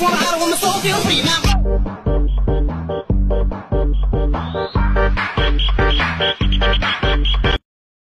just wanna holler when my soul feels free now.